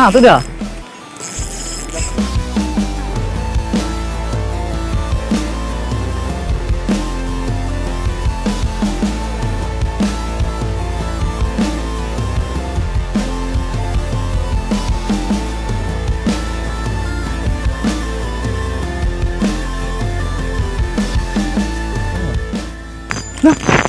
Nah, itu dia. Putra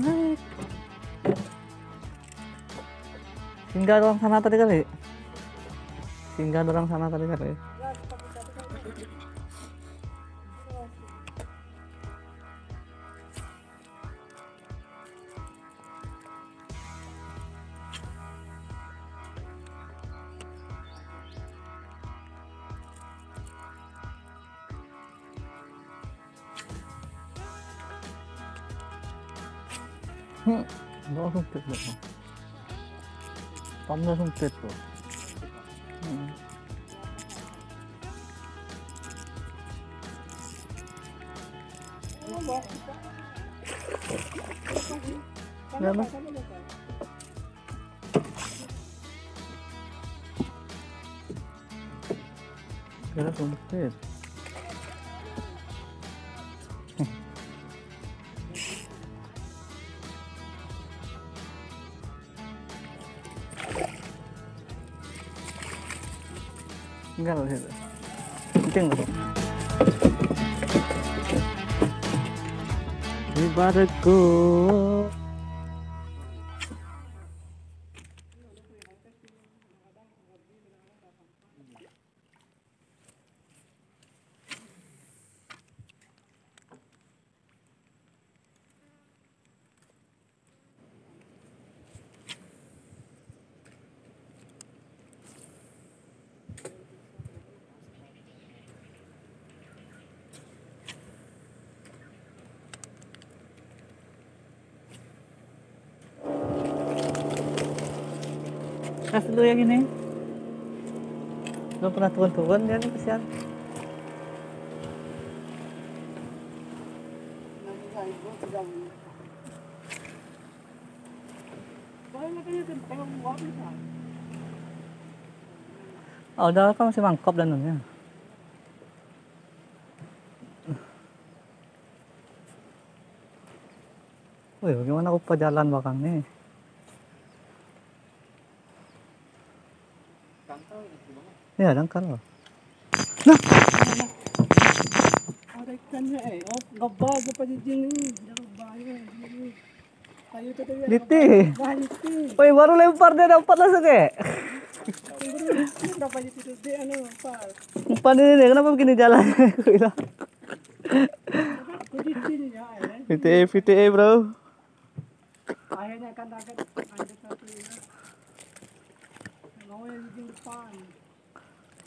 naik. Singgah orang sana tadi kali. Singgah orang sana tadi kali. 응? 나 손톱 봐. 남자 손톱 봐. 응. 내가? 내가 손톱. We lah itu. Kasih dulu yang ini. Belum pernah turun-turun dia nih kesian. Oh, udah kan masih mangkop danunnya. Wih, bagaimana aku jalan belakang nih? Loh. Ada ikannya eh. Oh, gabago pa di dini. Gabago. Tayo to tayo. Liti. Balik ti. Wih, baru lempar dia dapat langsung kayak. Kenapa di situ di ano? Umpan ini, kenapa begini jalan? Ya VTA bro. Akhirnya kan dagat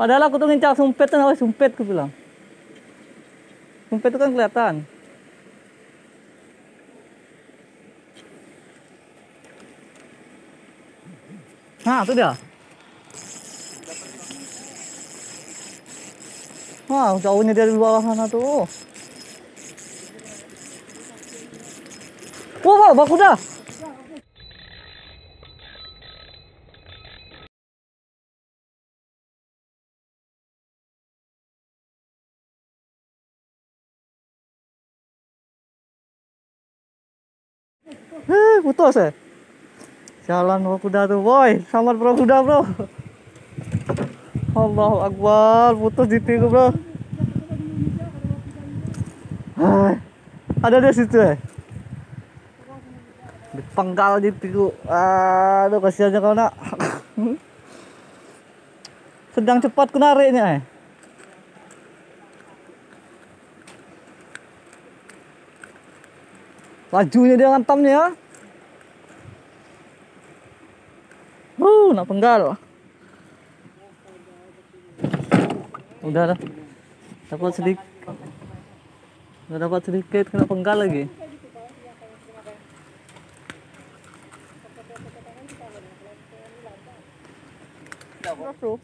Padahal aku tuh ngincak sumpit namanya sumpit aku bilang. Sumpit itu kan kelihatan. Nah, itu dia. Wah, jauhnya dari bawah sana tuh. Wah, wah, baku dah. Eh, putus eh. Jalan bro kuda tuh boy. Selamat bro kuda bro. Allahu Akbar. Putus di tiku bro. Hai. Ada di situ eh. Dipenggal di tiku. Aduh kasihannya kau nak. Sedang cepat ku nariknya eh. Lajunya dia ngantamnya ya. Uh, nak penggal. Udah dah. Dapat sedikit. Udah dapat sedikit kena penggal lagi. Bro.